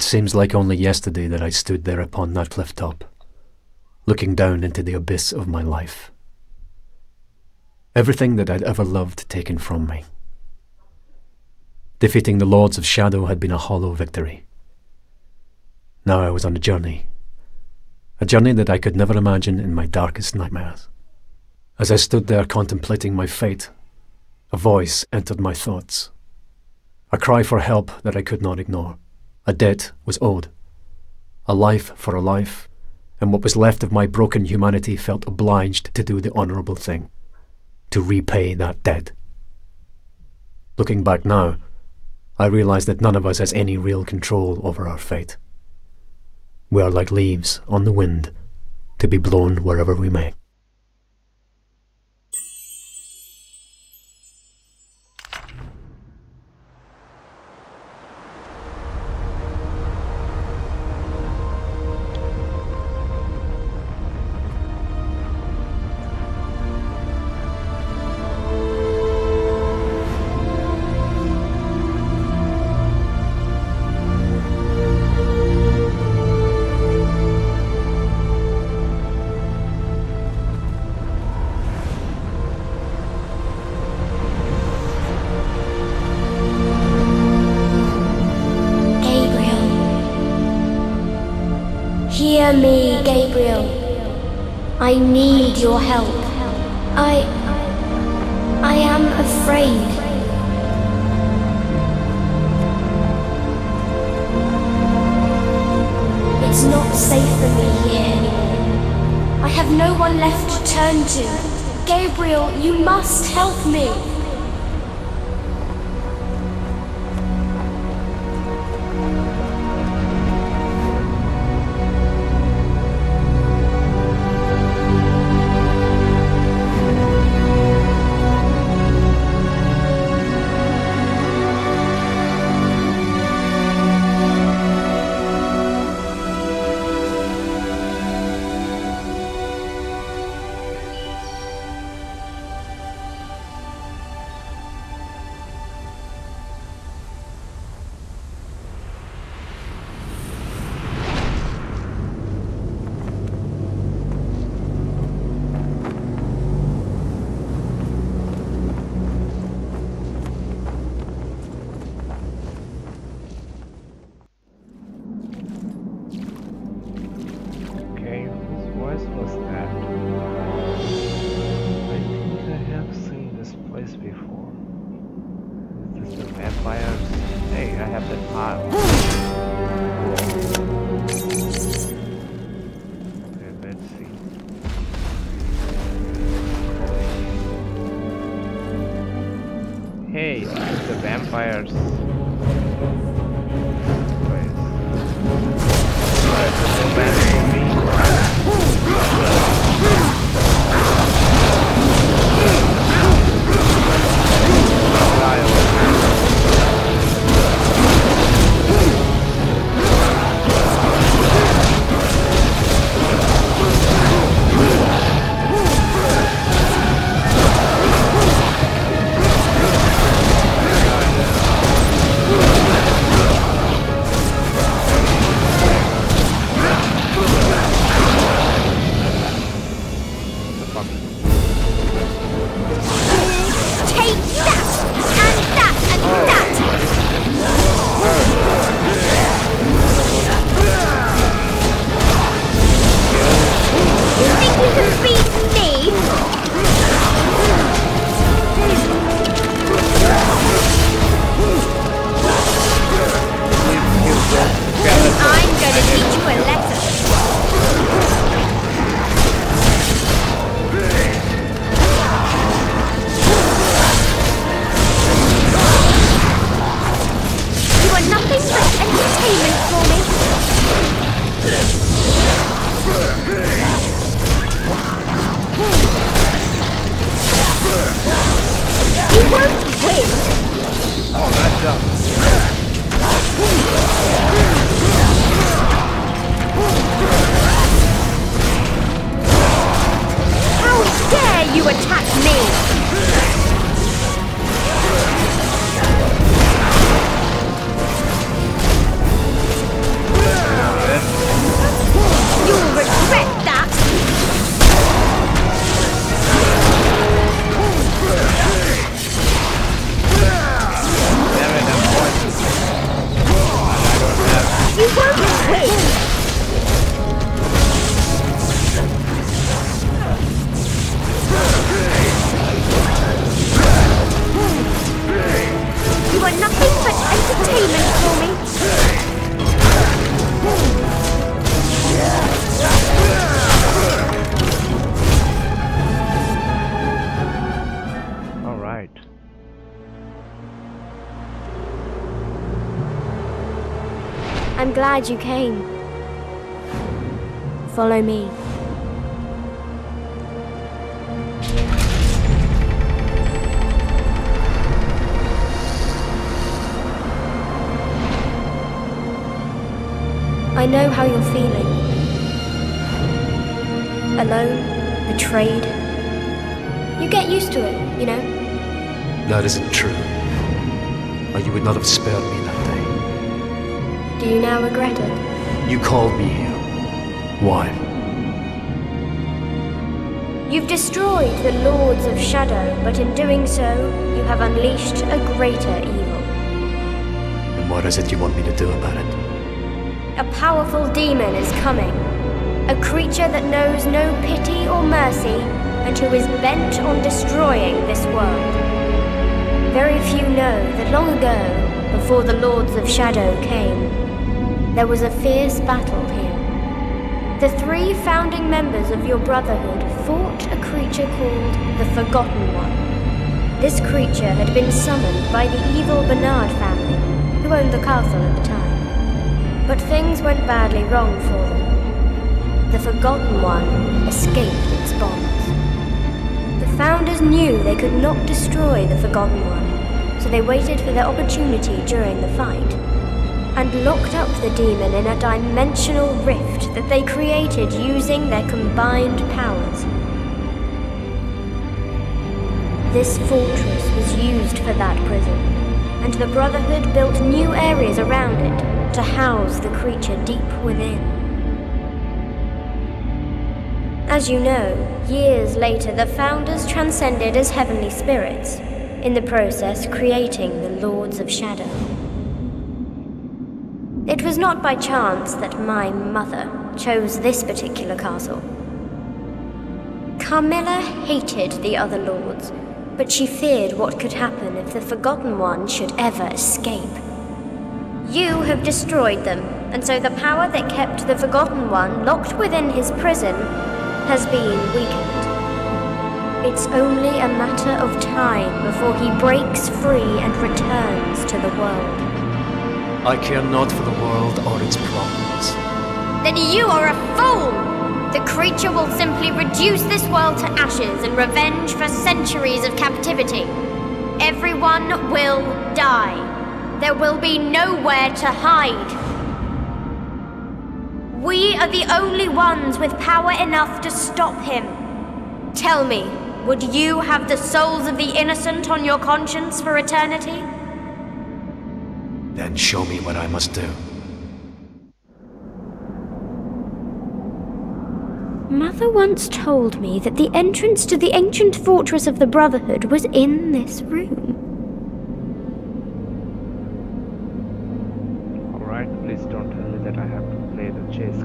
It seems like only yesterday that I stood there upon that cliff top, looking down into the abyss of my life. Everything that I'd ever loved taken from me. Defeating the Lords of Shadow had been a hollow victory. Now I was on a journey. A journey that I could never imagine in my darkest nightmares. As I stood there contemplating my fate, a voice entered my thoughts. A cry for help that I could not ignore. A debt was owed. A life for a life, and what was left of my broken humanity felt obliged to do the honourable thing. To repay that debt. Looking back now, I realize that none of us has any real control over our fate. We are like leaves on the wind, to be blown wherever we may. I need your help. I. I am afraid. It's not safe for me here. I have no one left to turn to. Gabriel, you must help me. File. Okay, let's see. Hey, the vampires. Take that! And that! And that! You think you can beat me? I'm gonna teach Oh, that's I'm glad you came. Follow me. I know how you're feeling. Alone, betrayed. You get used to it, you know? That isn't true. Or you would not have spared me that. Do you now regret it? You called me here. Why? You've destroyed the Lords of Shadow, but in doing so, you have unleashed a greater evil. And what is it you want me to do about it? A powerful demon is coming. A creature that knows no pity or mercy, and who is bent on destroying this world. Very few know that long ago, before the Lords of Shadow came, there was a fierce battle here. The three founding members of your Brotherhood fought a creature called the Forgotten One. This creature had been summoned by the evil Bernhard family, who owned the castle at the time. But things went badly wrong for them. The Forgotten One escaped its bonds. The founders knew they could not destroy the Forgotten One, so they waited for their opportunity during the fight, and locked up the demon in a dimensional rift that they created using their combined powers. This fortress was used for that prison, and the Brotherhood built new areas around it to house the creature deep within. As you know, years later the founders transcended as heavenly spirits, in the process creating the Lords of Shadow. It was not by chance that my mother chose this particular castle. Carmilla hated the other lords, but she feared what could happen if the Forgotten One should ever escape. You have destroyed them, and so the power that kept the Forgotten One locked within his prison has been weakened. It's only a matter of time before he breaks free and returns to the world. I care not for the world or its problems. Then you are a fool! The creature will simply reduce this world to ashes in revenge for centuries of captivity. Everyone will die. There will be nowhere to hide. We are the only ones with power enough to stop him. Tell me, would you have the souls of the innocent on your conscience for eternity? Then show me what I must do. Mother once told me that the entrance to the ancient fortress of the Brotherhood was in this room. Alright, please don't tell me that I have to play the chase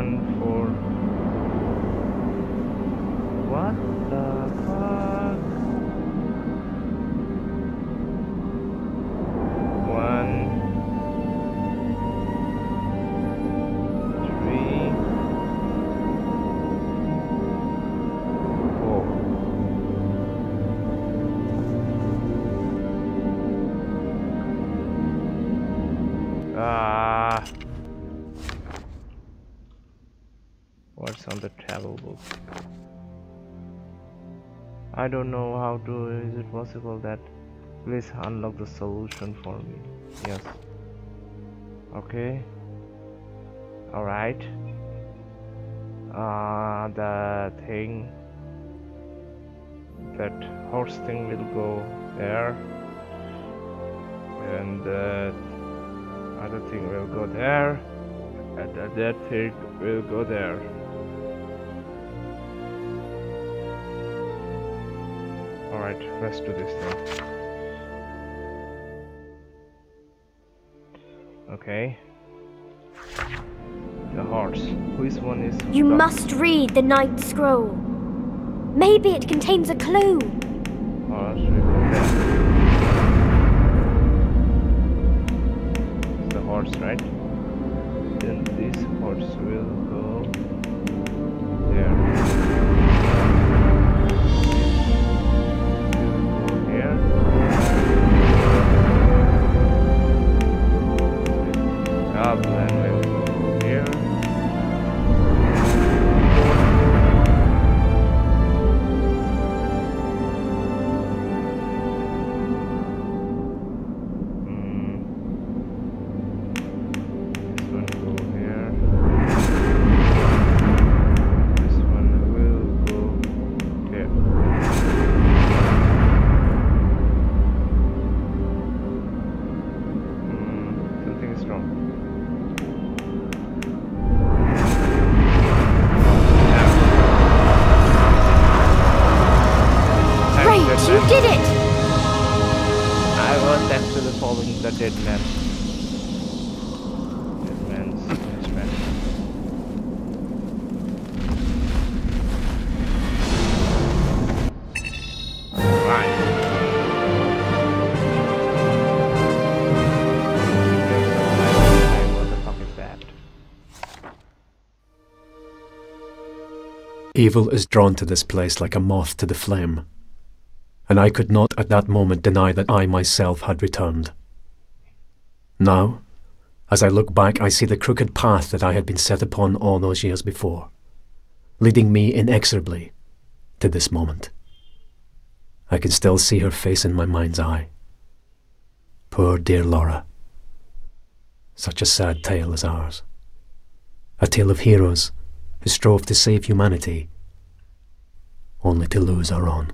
one four. What the fuck? One, three, four. Ah. Travel book? I don't know how to. Is it possible that? Please unlock the solution for me. Yes. Okay. Alright. Uh, the thing. That horse thing will go there. And the other thing will go there. And the, that thing will go there. Alright, let's do this thing. Okay. The horse. Which one is You the- must read the Night Scroll. Maybe it contains a clue. will go there. It's the horse, right? Goblin Evil is drawn to this place like a moth to the flame, and I could not at that moment deny that I myself had returned. Now, as I look back, I see the crooked path that I had been set upon all those years before, leading me inexorably to this moment. I can still see her face in my mind's eye. Poor dear Laura. Such a sad tale as ours. A tale of heroes who strove to save humanity, only to lose our own.